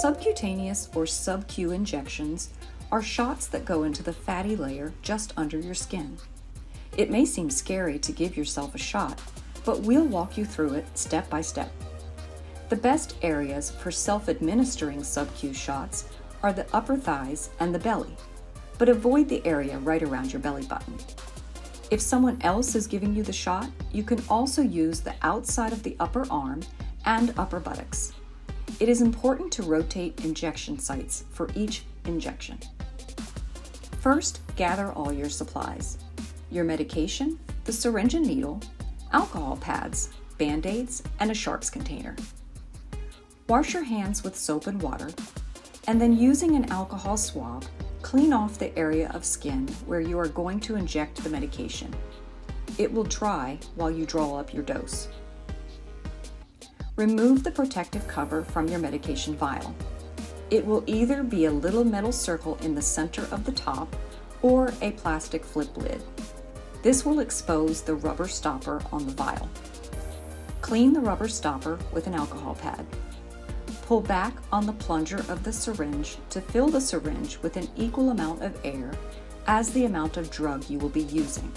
Subcutaneous or sub-Q injections are shots that go into the fatty layer just under your skin. It may seem scary to give yourself a shot, but we'll walk you through it step by step. The best areas for self-administering sub-Q shots are the upper thighs and the belly, but avoid the area right around your belly button. If someone else is giving you the shot, you can also use the outside of the upper arm and upper buttocks. It is important to rotate injection sites for each injection. First, gather all your supplies your medication, the syringe and needle, alcohol pads, band aids, and a sharps container. Wash your hands with soap and water, and then using an alcohol swab, clean off the area of skin where you are going to inject the medication. It will dry while you draw up your dose. Remove the protective cover from your medication vial. It will either be a little metal circle in the center of the top or a plastic flip lid. This will expose the rubber stopper on the vial. Clean the rubber stopper with an alcohol pad. Pull back on the plunger of the syringe to fill the syringe with an equal amount of air as the amount of drug you will be using.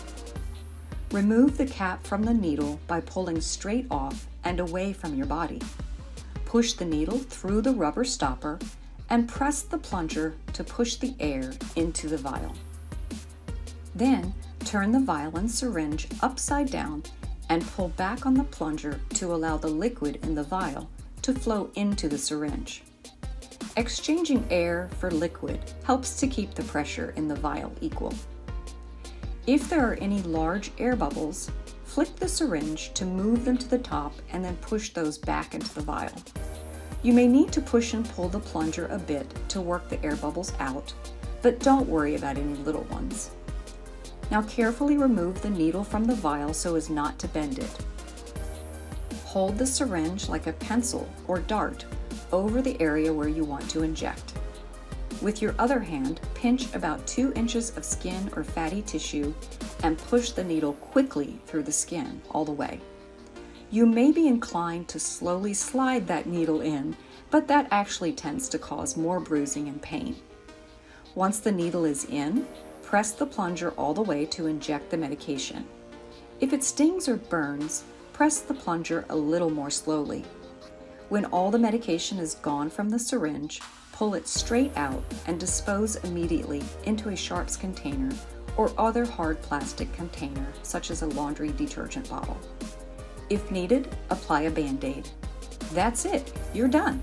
Remove the cap from the needle by pulling straight off and away from your body. Push the needle through the rubber stopper and press the plunger to push the air into the vial. Then turn the vial and syringe upside down and pull back on the plunger to allow the liquid in the vial to flow into the syringe. Exchanging air for liquid helps to keep the pressure in the vial equal. If there are any large air bubbles, flick the syringe to move them to the top and then push those back into the vial. You may need to push and pull the plunger a bit to work the air bubbles out, but don't worry about any little ones. Now carefully remove the needle from the vial so as not to bend it. Hold the syringe like a pencil or dart over the area where you want to inject. With your other hand, pinch about 2 inches of skin or fatty tissue and push the needle quickly through the skin all the way. You may be inclined to slowly slide that needle in, but that actually tends to cause more bruising and pain. Once the needle is in, press the plunger all the way to inject the medication. If it stings or burns, press the plunger a little more slowly. When all the medication is gone from the syringe, pull it straight out and dispose immediately into a sharps container or other hard plastic container, such as a laundry detergent bottle. If needed, apply a band aid. That's it, you're done.